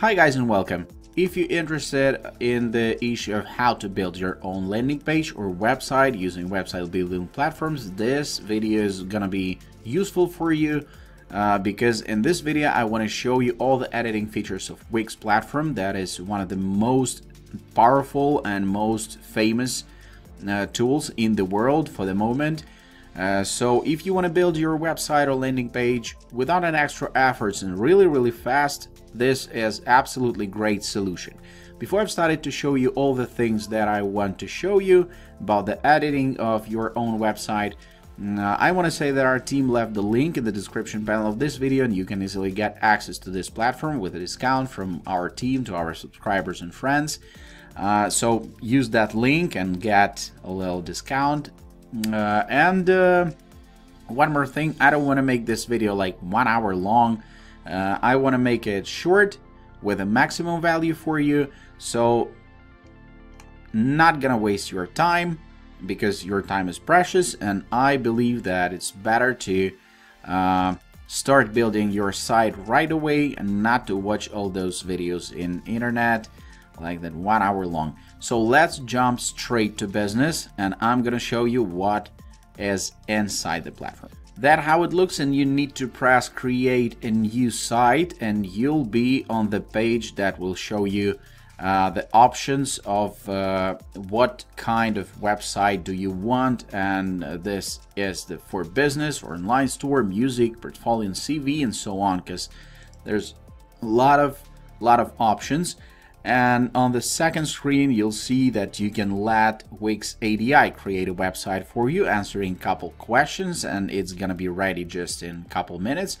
Hi guys and welcome. If you're interested in the issue of how to build your own landing page or website using website building platforms, this video is gonna be useful for you uh, because in this video I want to show you all the editing features of Wix platform that is one of the most powerful and most famous uh, tools in the world for the moment. Uh, so if you want to build your website or landing page without an extra efforts and really really fast, this is absolutely great solution. Before I've started to show you all the things that I want to show you about the editing of your own website, uh, I want to say that our team left the link in the description panel of this video and you can easily get access to this platform with a discount from our team to our subscribers and friends. Uh, so use that link and get a little discount. Uh, and uh, one more thing, I don't want to make this video like one hour long. Uh, I want to make it short with a maximum value for you. So not gonna waste your time because your time is precious and I believe that it's better to uh, start building your site right away and not to watch all those videos in internet like that one hour long. So let's jump straight to business and I'm gonna show you what is inside the platform. That how it looks and you need to press create a new site and you'll be on the page that will show you uh, the options of uh, what kind of website do you want and uh, this is the for business or online store music portfolio and cv and so on because there's a lot of lot of options and on the second screen you'll see that you can let wix adi create a website for you answering a couple questions and it's gonna be ready just in a couple minutes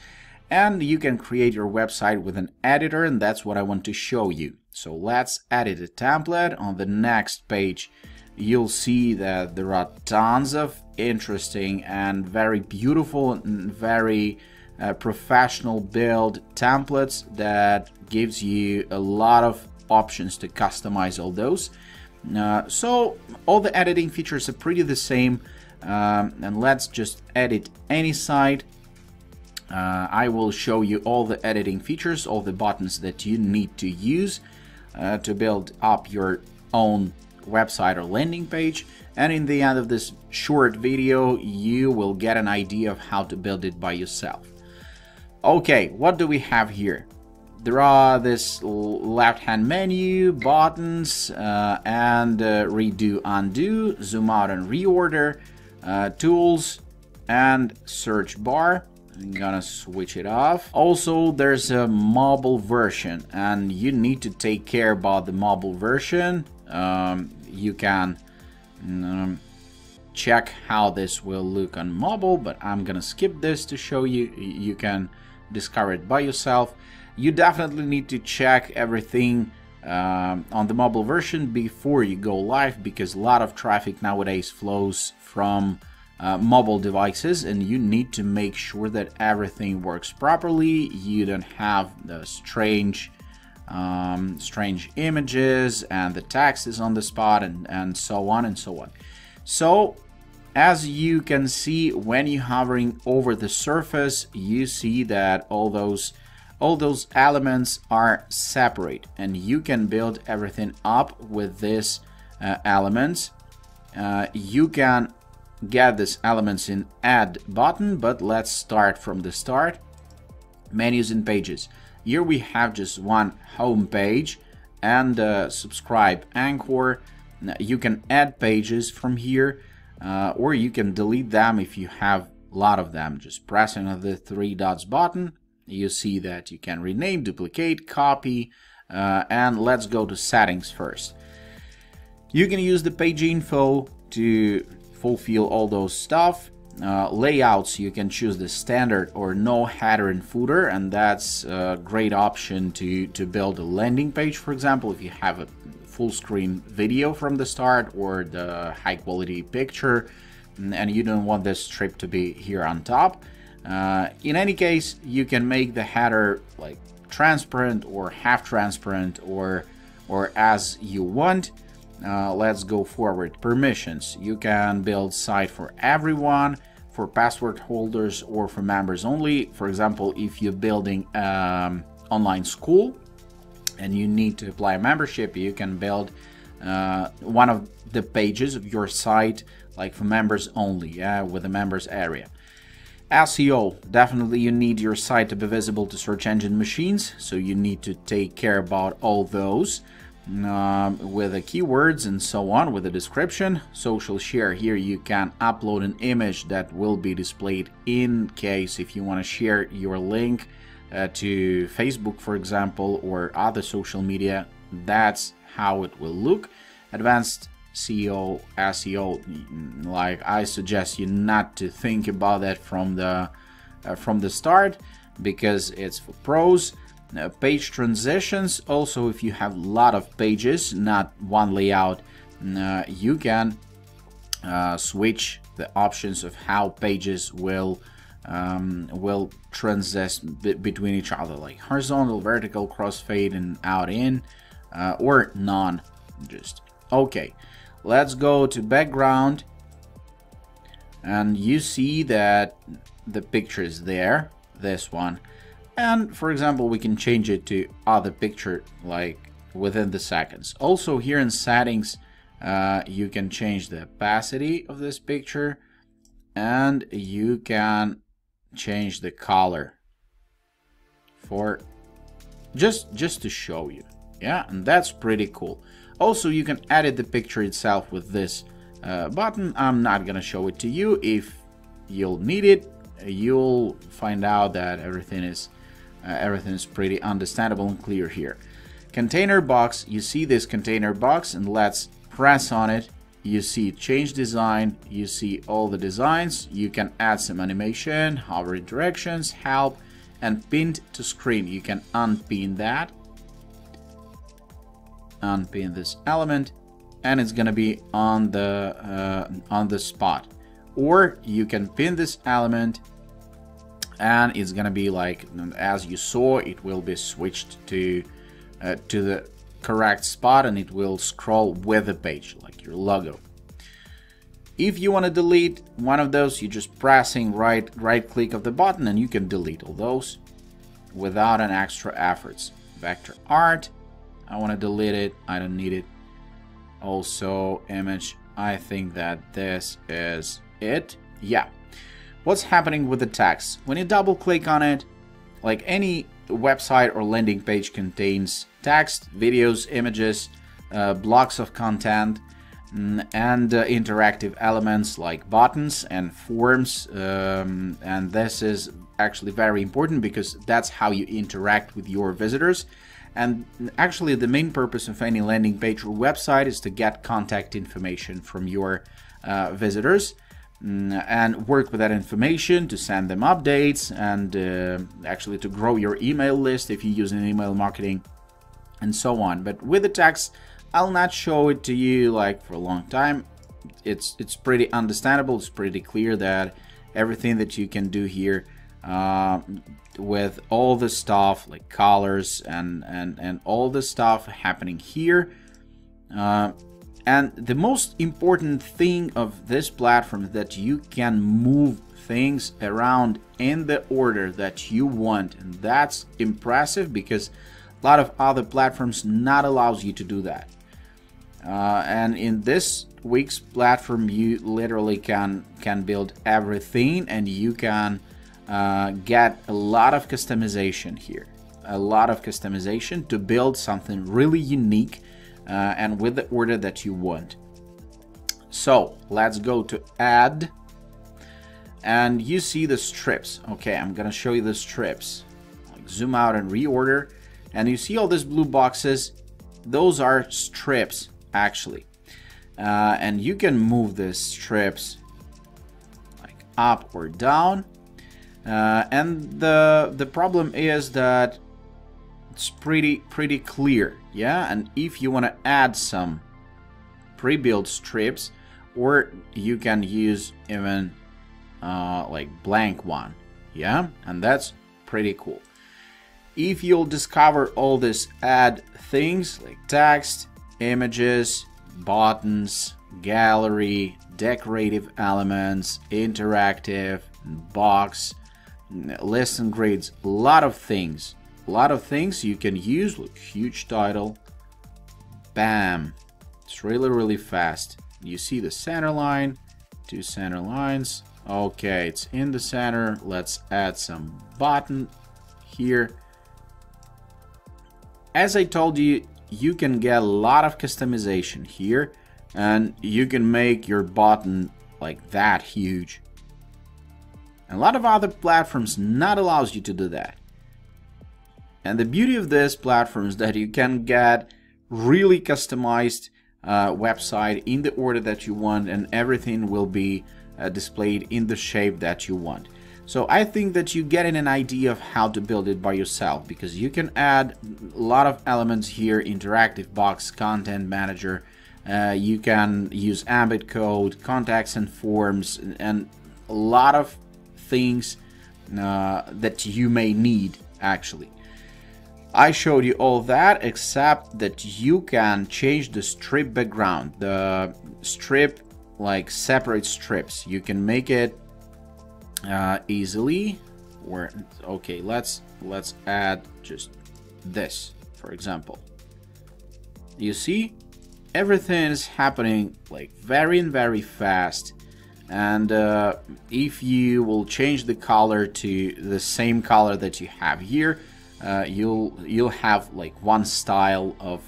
and you can create your website with an editor and that's what I want to show you. So let's edit a template. On the next page you'll see that there are tons of interesting and very beautiful and very uh, professional build templates that gives you a lot of options to customize all those. Uh, so all the editing features are pretty the same um, and let's just edit any site uh, I will show you all the editing features, all the buttons that you need to use uh, to build up your own website or landing page. And in the end of this short video, you will get an idea of how to build it by yourself. Okay, what do we have here? There are this left-hand menu, buttons, uh, and uh, redo, undo, zoom out and reorder, uh, tools, and search bar. I'm gonna switch it off. Also, there's a mobile version and you need to take care about the mobile version. Um, you can um, check how this will look on mobile, but I'm gonna skip this to show you. You can discover it by yourself. You definitely need to check everything um, on the mobile version before you go live because a lot of traffic nowadays flows from uh, mobile devices and you need to make sure that everything works properly. You don't have the strange um, strange images and the text is on the spot and, and so on and so on. So as you can see when you're hovering over the surface you see that all those all those elements are separate and you can build everything up with these uh, elements uh, you can get these elements in add button, but let's start from the start. Menus and pages. Here we have just one home page and uh, subscribe anchor. You can add pages from here uh, or you can delete them if you have a lot of them. Just pressing the three dots button. You see that you can rename, duplicate, copy, uh, and let's go to settings first. You can use the page info to fulfill all those stuff. Uh, layouts, you can choose the standard or no header and footer, and that's a great option to, to build a landing page, for example, if you have a full screen video from the start or the high quality picture and you don't want this strip to be here on top. Uh, in any case, you can make the header like transparent or half transparent or or as you want. Uh, let's go forward. Permissions. You can build site for everyone, for password holders, or for members only. For example, if you're building um, online school, and you need to apply a membership, you can build uh, one of the pages of your site like for members only, yeah, with the members area. SEO, definitely you need your site to be visible to search engine machines, so you need to take care about all those um, with the keywords and so on with the description. Social share here you can upload an image that will be displayed in case if you want to share your link uh, to Facebook for example or other social media that's how it will look. Advanced SEO, SEO, like I suggest you not to think about that from the uh, from the start because it's for pros. Uh, page transitions, also if you have a lot of pages, not one layout, uh, you can uh, switch the options of how pages will um, will transit between each other, like horizontal, vertical, crossfade, and out in, uh, or none. Just okay. Let's go to background, and you see that the picture is there. This one, and for example, we can change it to other picture like within the seconds. Also here in settings, uh, you can change the opacity of this picture and you can change the color for just just to show you yeah and that's pretty cool also you can edit the picture itself with this uh, button. I'm not gonna show it to you. If you'll need it you'll find out that everything is uh, everything is pretty understandable and clear here. Container box you see this container box and let's press on it. You see change design you see all the designs. You can add some animation hover directions help and pinned to screen. You can unpin that unpin this element and it's gonna be on the uh, on the spot. Or you can pin this element and it's gonna be like as you saw it will be switched to uh, to the correct spot and it will scroll with the page like your logo. If you want to delete one of those you're just pressing right right click of the button and you can delete all those without an extra efforts. Vector art I want to delete it I don't need it also image I think that this is it yeah what's happening with the text. When you double click on it, like any website or landing page contains text, videos, images, uh, blocks of content, mm, and uh, interactive elements like buttons and forms. Um, and this is actually very important because that's how you interact with your visitors. And actually, the main purpose of any landing page or website is to get contact information from your uh, visitors. Mm, and work with that information to send them updates and uh, actually to grow your email list if you use an email marketing and so on. But with the text, I'll not show it to you like for a long time. It's it's pretty understandable. It's pretty clear that everything that you can do here uh, with all the stuff like colors and and and all the stuff happening here. Uh, and the most important thing of this platform is that you can move things around in the order that you want. And that's impressive because a lot of other platforms not allows you to do that. Uh, and in this Wix platform, you literally can can build everything, and you can uh, get a lot of customization here. A lot of customization to build something really unique uh, and with the order that you want. So let's go to add and you see the strips. Okay, I'm gonna show you the strips. Like zoom out and reorder and you see all these blue boxes. Those are strips actually. Uh, and you can move the strips like up or down. Uh, and the the problem is that it's pretty pretty clear yeah? And if you want to add some pre-built strips or you can use even uh, like blank one yeah? And that's pretty cool. If you'll discover all these add things like text images buttons gallery decorative elements interactive box list grades, a lot of things a lot of things you can use. Look, huge title. Bam. It's really, really fast. You see the center line, two center lines. Okay, it's in the center. Let's add some button here. As I told you, you can get a lot of customization here and you can make your button like that huge. And a lot of other platforms not allows you to do that. And the beauty of this platform is that you can get really customized uh, website in the order that you want and everything will be uh, displayed in the shape that you want. So I think that you're getting an idea of how to build it by yourself because you can add a lot of elements here, interactive box, content manager, uh, you can use embed code, contacts and forms, and a lot of things uh, that you may need actually. I showed you all that except that you can change the strip background. The strip like separate strips. You can make it uh, easily. Where okay, let's let's add just this, for example. You see, everything is happening like very and very fast. And uh, if you will change the color to the same color that you have here, uh, you'll you'll have like one style of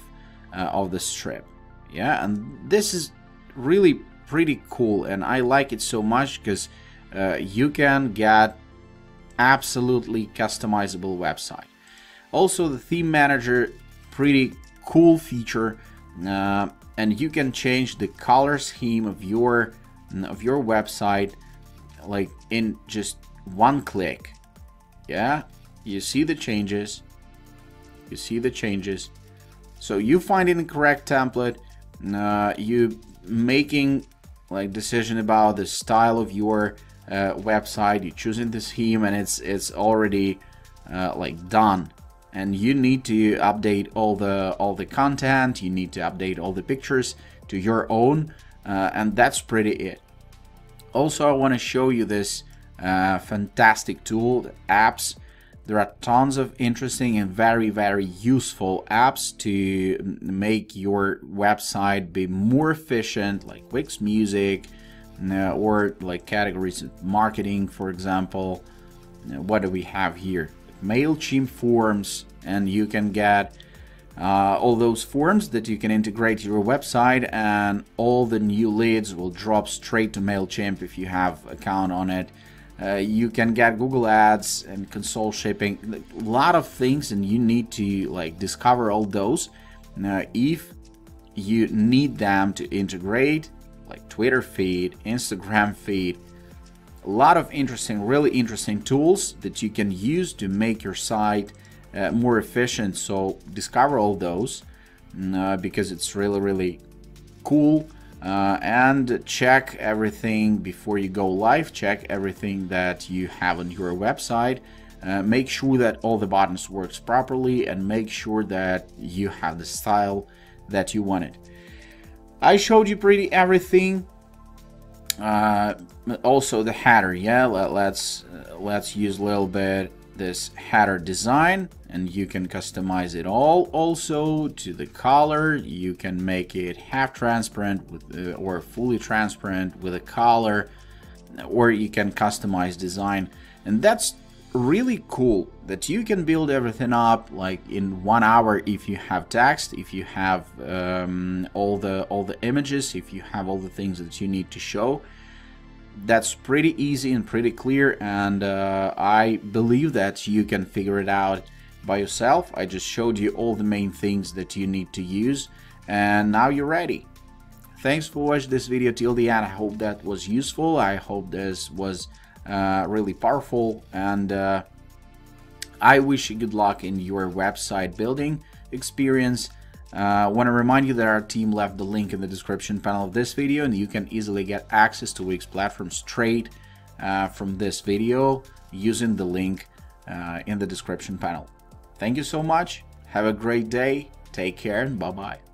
uh, of the strip. Yeah, and this is really pretty cool, and I like it so much because uh, you can get absolutely customizable website. Also, the theme manager, pretty cool feature, uh, and you can change the color scheme of your of your website like in just one click. Yeah, you see the changes. You see the changes. So you finding the correct template. Uh, you making like decision about the style of your uh, website. You choosing the theme, and it's it's already uh, like done. And you need to update all the all the content. You need to update all the pictures to your own, uh, and that's pretty it. Also, I want to show you this uh, fantastic tool, apps. There are tons of interesting and very, very useful apps to make your website be more efficient, like Wix Music, uh, or like categories marketing, for example. What do we have here? MailChimp forms, and you can get uh, all those forms that you can integrate your website and all the new leads will drop straight to MailChimp if you have account on it. Uh, you can get Google Ads and console shipping, a lot of things, and you need to like discover all those. Now, if you need them to integrate, like Twitter feed, Instagram feed, a lot of interesting, really interesting tools that you can use to make your site uh, more efficient. So discover all those mm, uh, because it's really, really cool uh, and check everything before you go live. Check everything that you have on your website. Uh, make sure that all the buttons works properly and make sure that you have the style that you wanted I showed you pretty everything. Uh, also the header yeah? Let, us uh, let's use a little bit this header design and you can customize it all also to the color you can make it half transparent with uh, or fully transparent with a color or you can customize design. And that's really cool that you can build everything up like in one hour if you have text if you have um, all the all the images if you have all the things that you need to show that's pretty easy and pretty clear and uh, I believe that you can figure it out by yourself. I just showed you all the main things that you need to use and now you're ready. Thanks for watching this video till the end. I hope that was useful. I hope this was uh, really powerful and uh, I wish you good luck in your website building experience. I uh, want to remind you that our team left the link in the description panel of this video and you can easily get access to Wix platform straight uh, from this video using the link uh, in the description panel. Thank you so much. Have a great day. Take care and bye-bye.